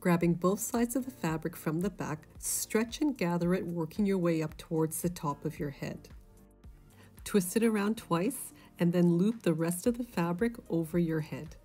Grabbing both sides of the fabric from the back, stretch and gather it, working your way up towards the top of your head. Twist it around twice and then loop the rest of the fabric over your head.